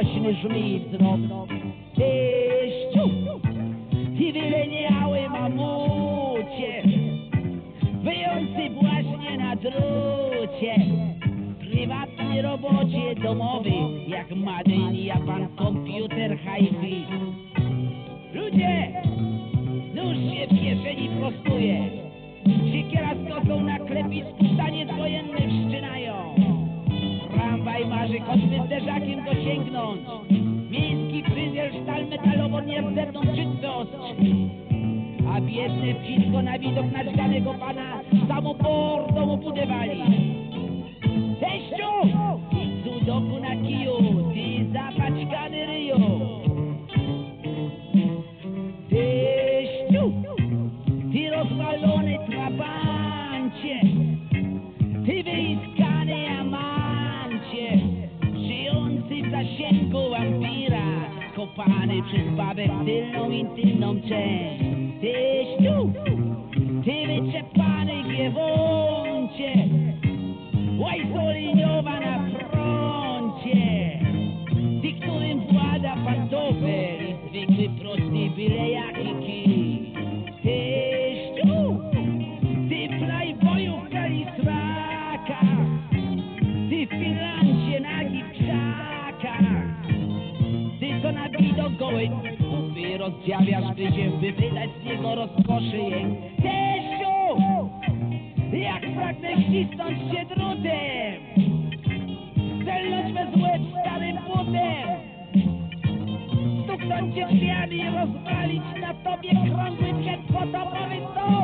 głośny żmij zdrobno. Tyściu, ty wyleniały mamucie, wyjący właśnie na drucie. Prywatny robocie domowy, jak Madyn, Japan, komputer, hi-fi. Ludzie, nóż się w kieszeni prostuje, siekiera z kosą na klepisku choćby zderzakiem dosięgnąć. Miejski fryzjer sztal metalowo nie zewnątrz czytce. A biedne wcisko na widok naćganego pana samą mordą obudywali. Teściu! I cudoku na Bitches bobbing dillo tu Ti vece pane che vonce Vuoi soli giovana włada pantofel Zwykły prosty byle zjawiasz, by się wypylać z jego rozkoszy jej. Teściu! Jak pragnę ścisnąć się drutem! Celność bez łeb starym butem! Stuknąć cię drzwiami, rozwalić na tobie krągły, czerwotopowy dom!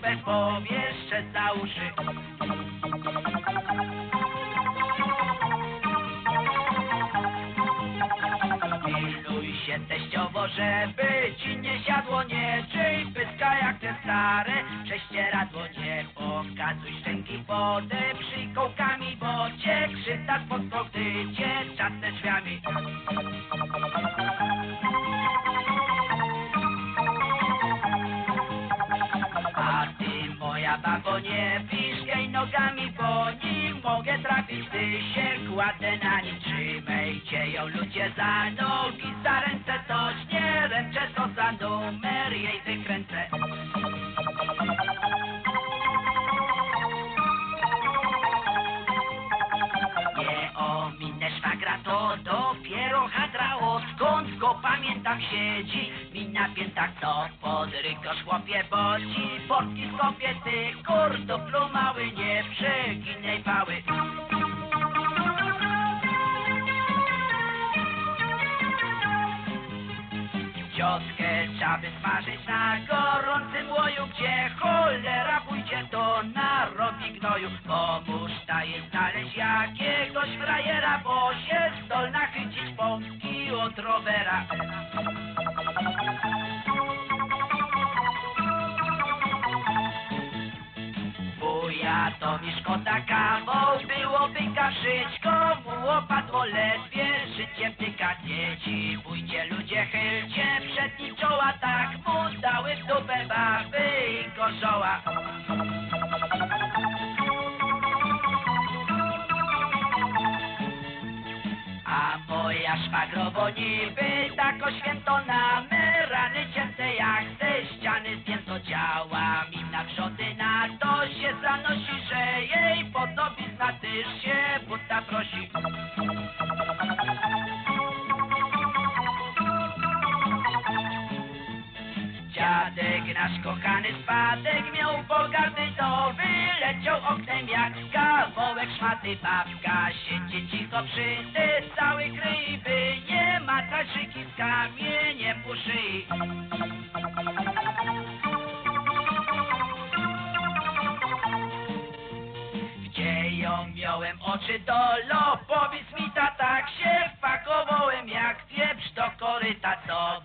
back for pamiętam siedzi mi na piętach, to podrykosz chłopie, bo ci portki skopie, ty kurduplu mały, nie przeginaj pały. Ciotkę trzeba by smażyć na gorącym łoju, gdzie cholera pójdzie, to narobi gnoju. Pomóż daje znaleźć jakiegoś frajera, bo się zdolna chycić pompki od rowera. To mi szkoda kawał, byłoby kaszyć, komu opadło ledwie życiem tyka dzieci. Pójdzie ludzie, chylcie przed nim czoła, tak mu dały w dupę baby i gorzoła. A moja szwagrowo niby tak oświętona Me rany jak ściany zdjęto działa Mi na wrzoty na to się zanosi Że jej podobizna też się buta prosi Dziadek nasz kochany spadek miał pogardy to wyleciał oknem jak kawałek szmaty babka siedzi cicho przy ty cały kryj nie macać szyki z kamieniem szyi. Dolo, powiedz mi ta tak się wpakowałem jak pieprz do koryta, co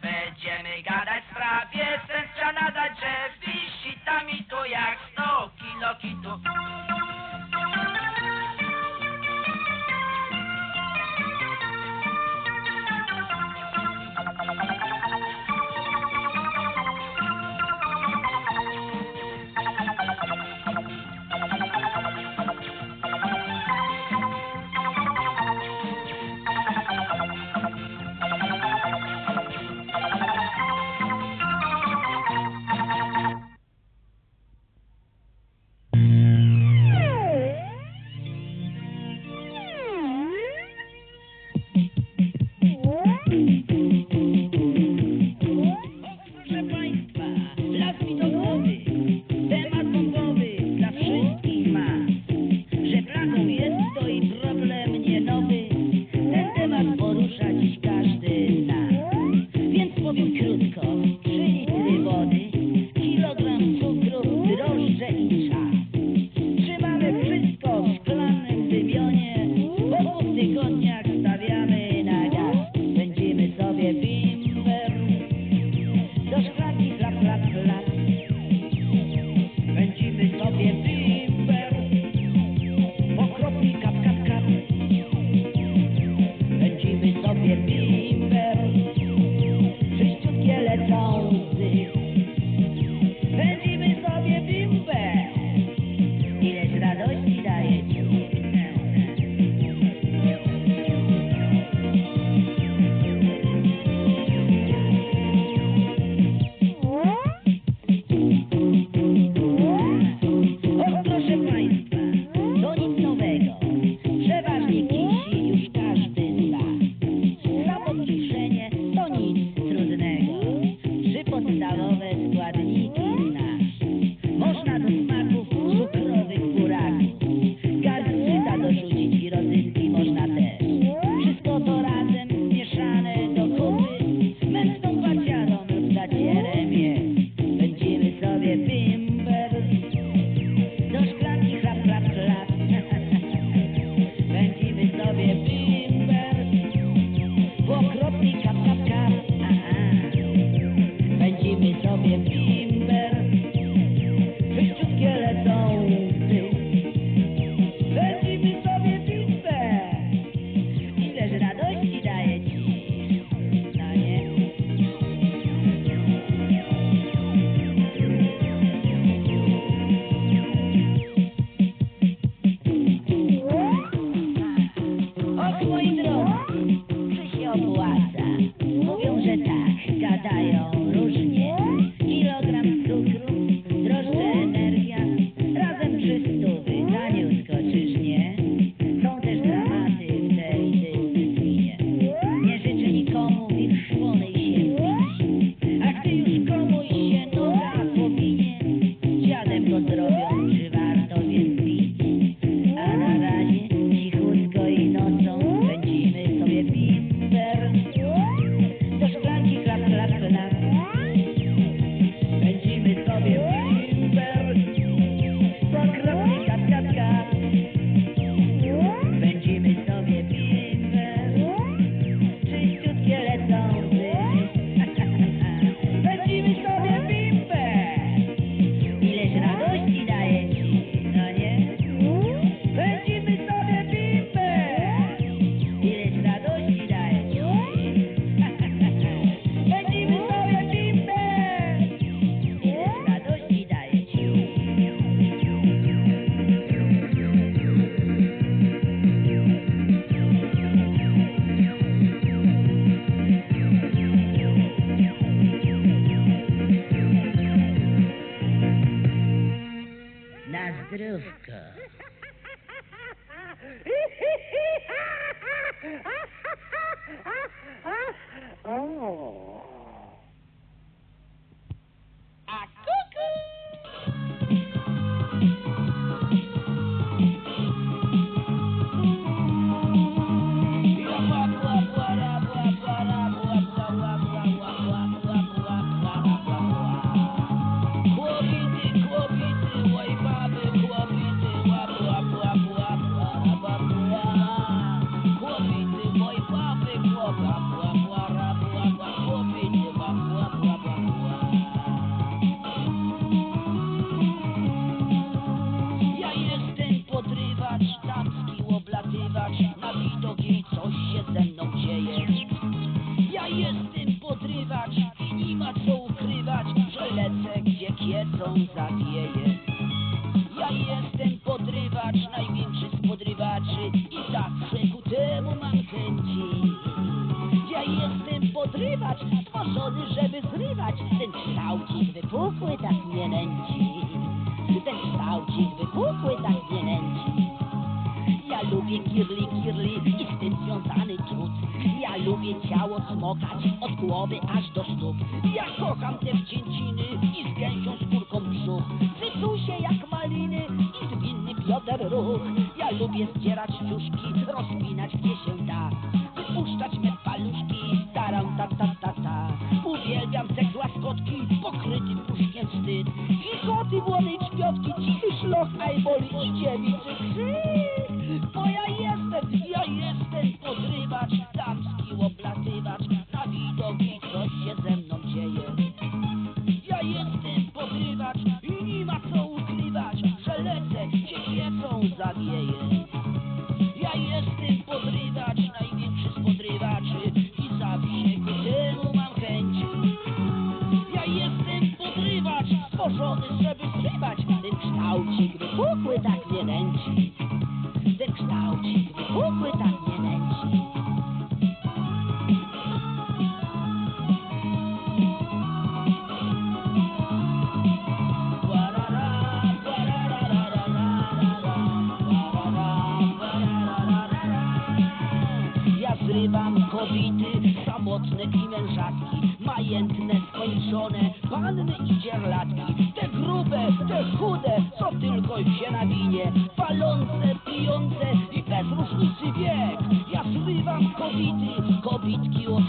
Lubię zdzierać ciuszki, rozpinać gdzie się da. Wypuszczać me paluszki, taram ta ta ta ta. Uwielbiam te głaskotki, pokryty puszkiem wstyd. I koty, młodej czpiotki, cichy szloch, najboli i dziewic te chude, co tylko się nawinie. Palące, pijące i bez różnicy wiek. Ja zrywam kobity, kobitki od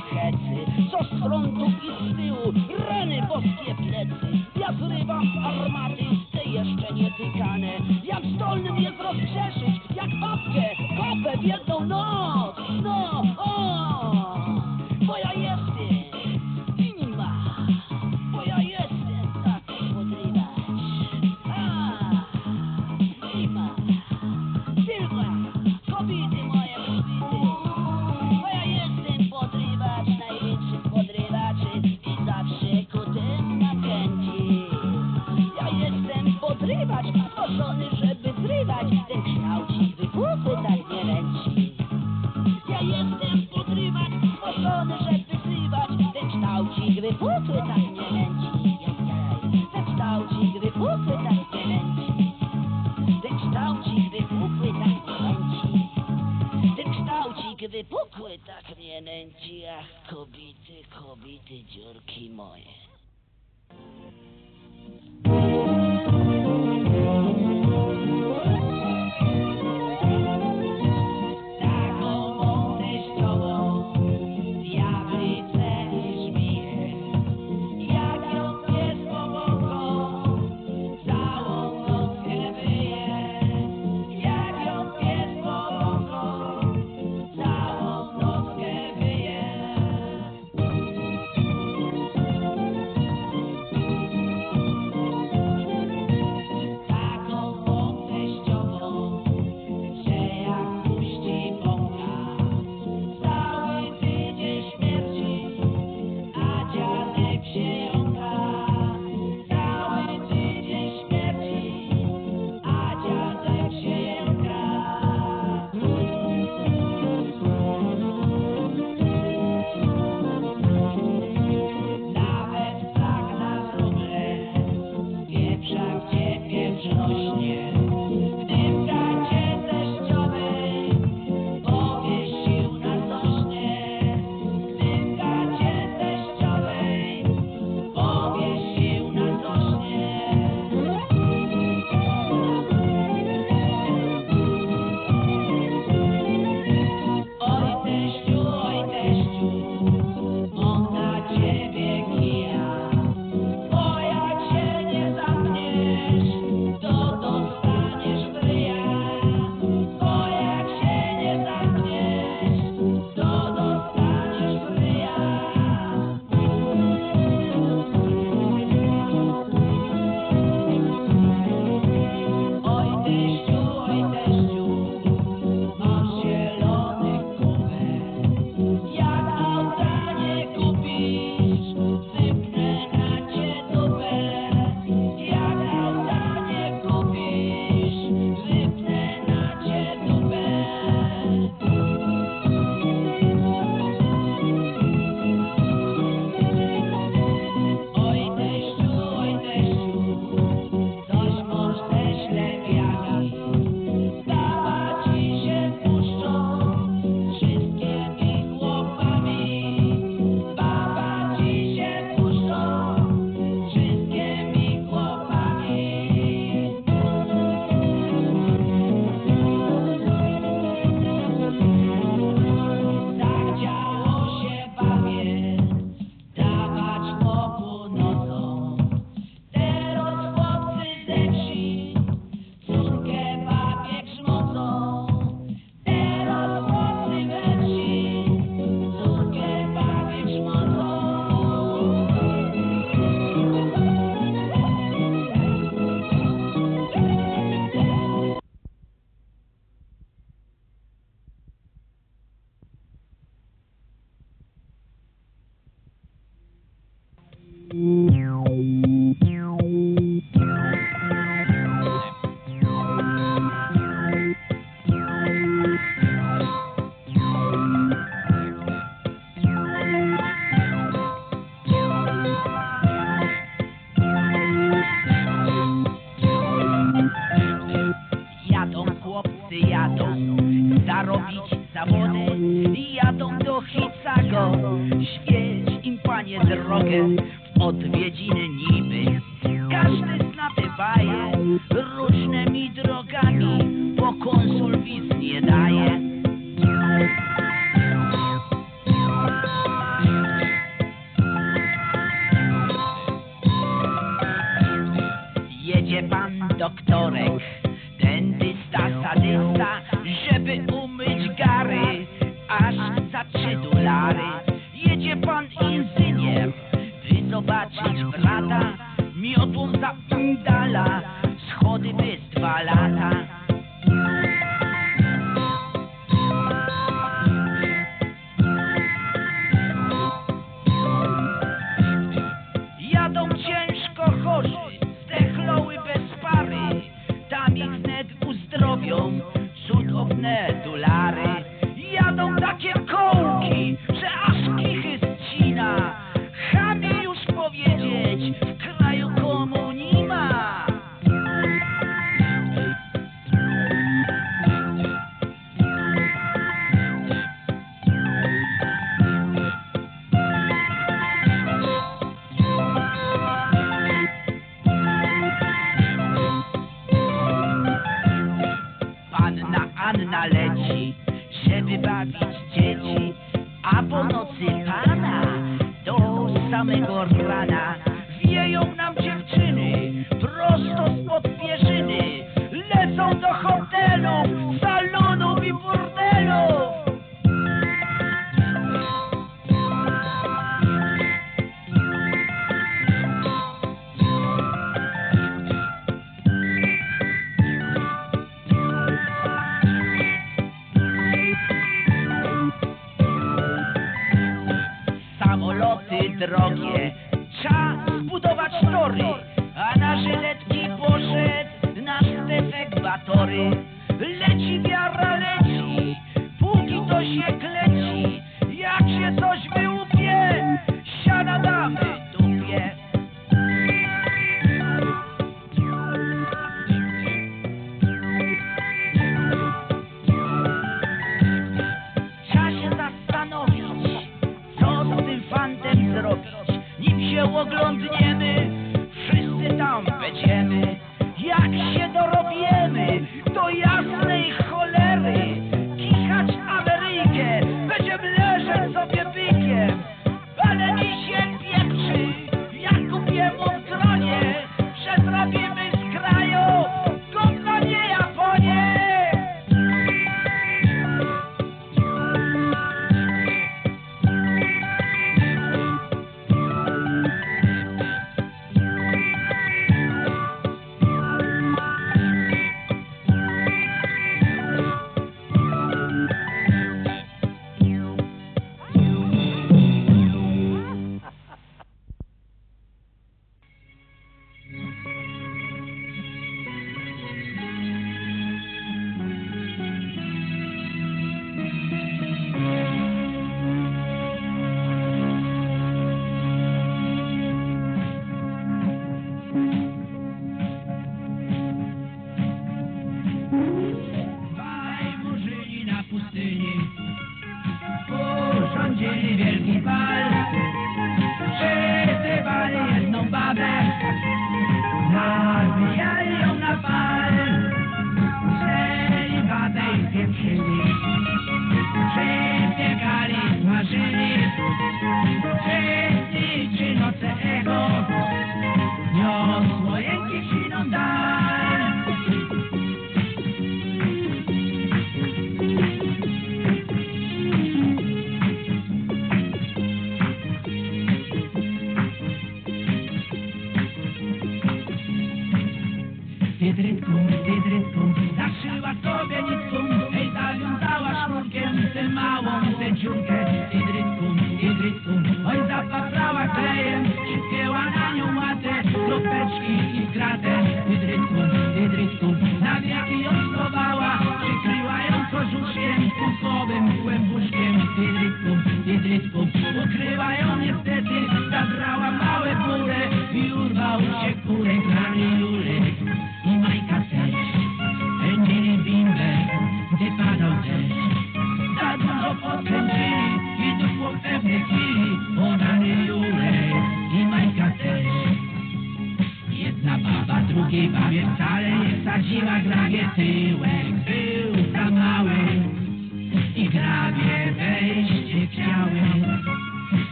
Anna leci, żeby bawić dzieci, a po nocy pana do samego rana wieją nam dziewczyny prosto spod pierzyny, lecą do hotelu, salonu. drogie. Czas budować tory, a nasze letki poszedł nasz defek batory. oglądniemy, wszyscy tam będziemy.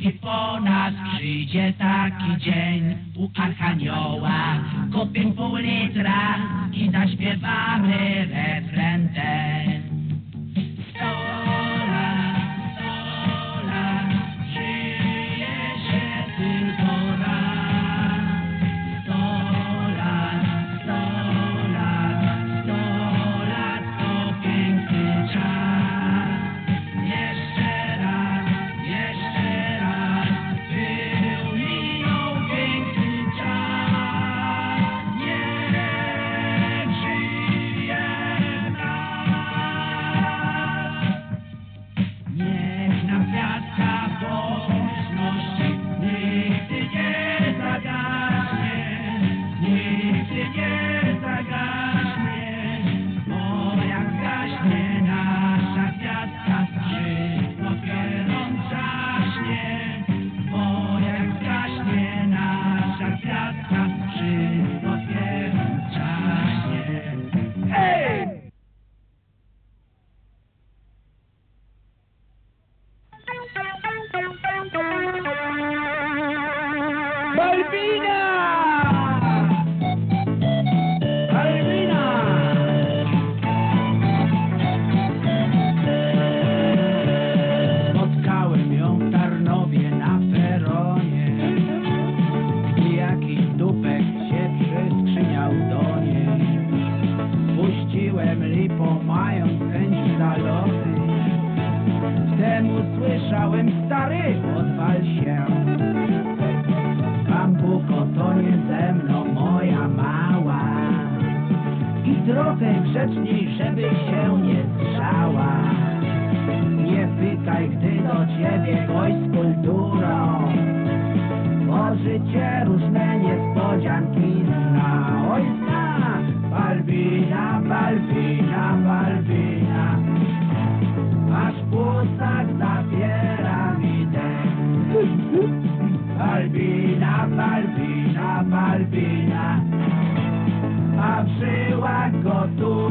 i po nas przyjdzie taki dzień u archanioła. Kopię pół litra i zaśpiewamy a żyła gotów.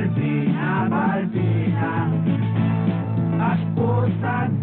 Malvina, Malvina, as portas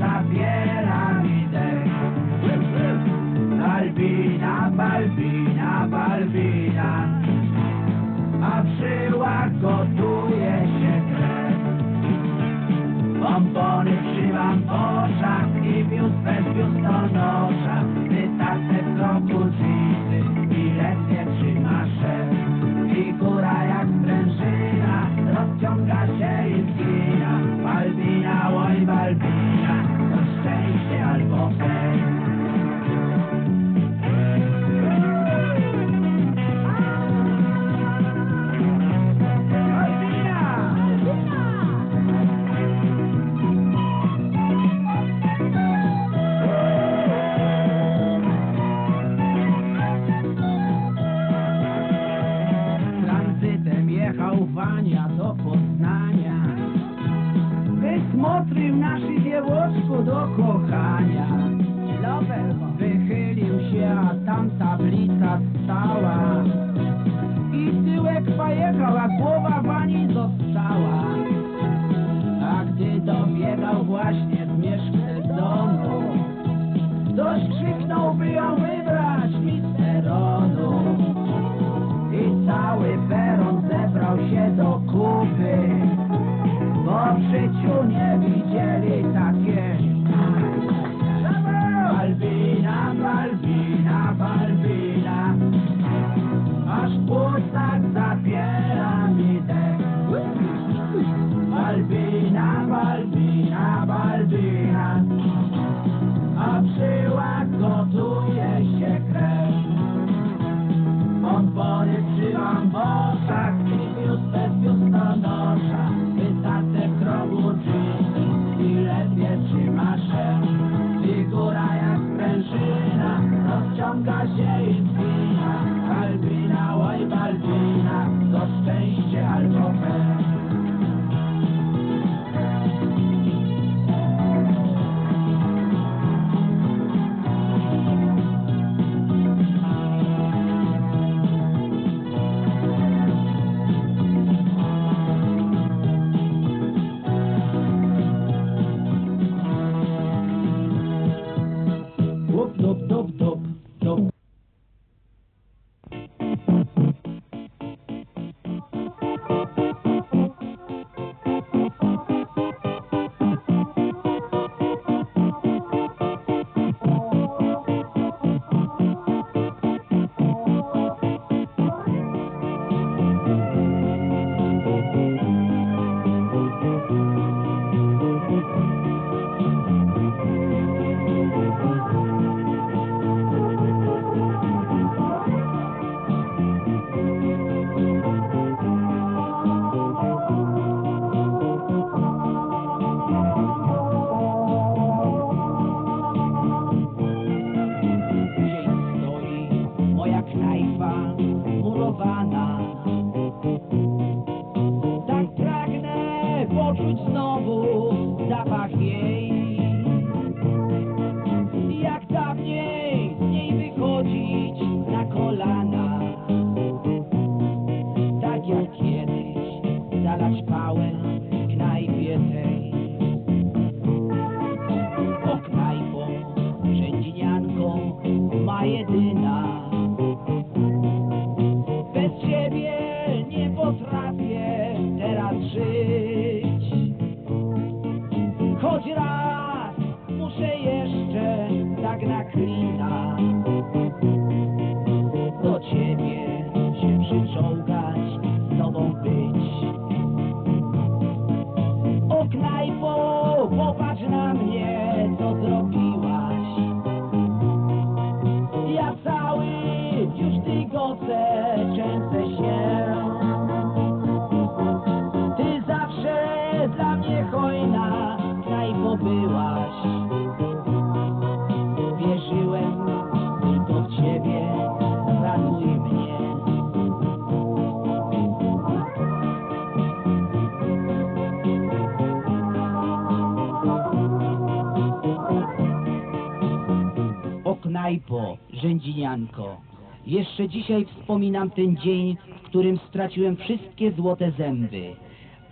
Dzisiaj wspominam ten dzień, w którym straciłem wszystkie złote zęby,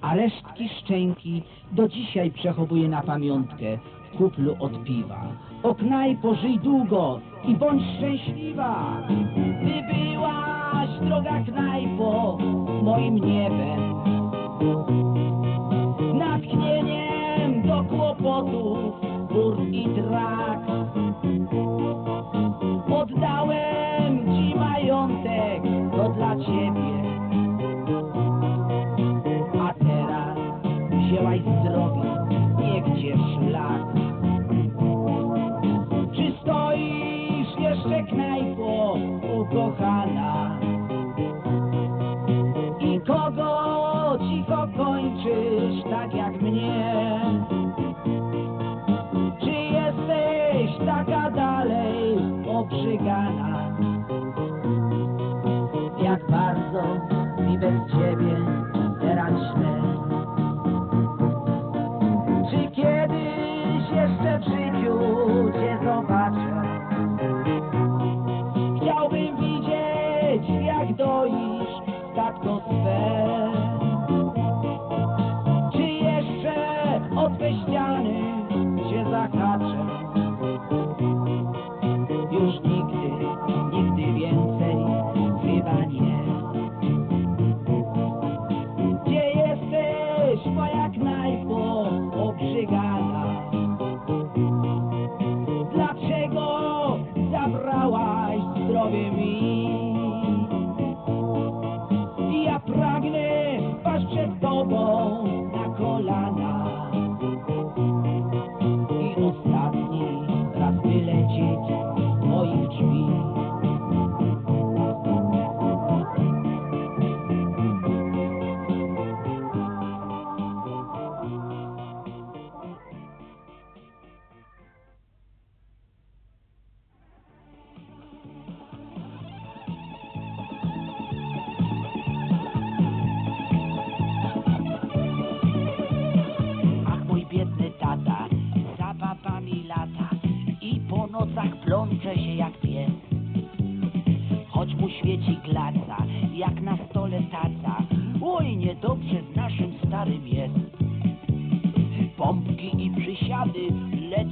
a resztki szczęki do dzisiaj przechowuję na pamiątkę w kuplu od piwa. O knajpo, żyj długo i bądź szczęśliwa! Ty byłaś, droga knajpo, moim niebem, natchnieniem do kłopotów, burt i trak. Oddałem to dla ciebie. A teraz wzięłaś zdrowie, niech cię szlak. Czy stoisz jeszcze knajpo, ukochana? I kogo cicho kończysz, tak jak mnie? Czy jesteś taka dalej obrzygana?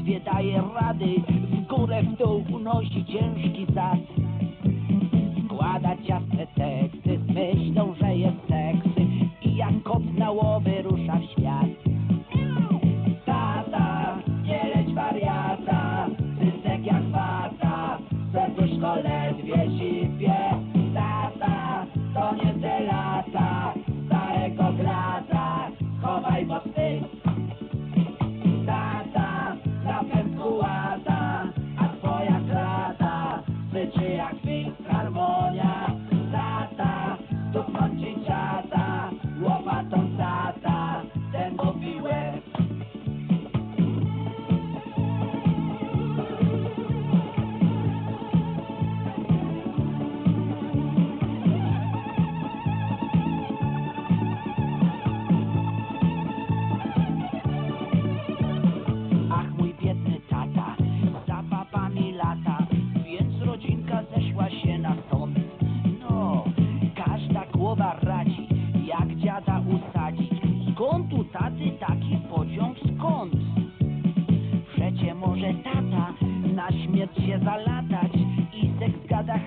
Ledwie daje rady, w górę w dół unosi ciężki zad. Składa ciasne teksty z myślą, że jest seksy i jak kot na łowy rusza w świat. Tata, nie leć wariata, cycek jak wata, serduszko ledwie sipie. Tata na śmierć się zalatać i seks gada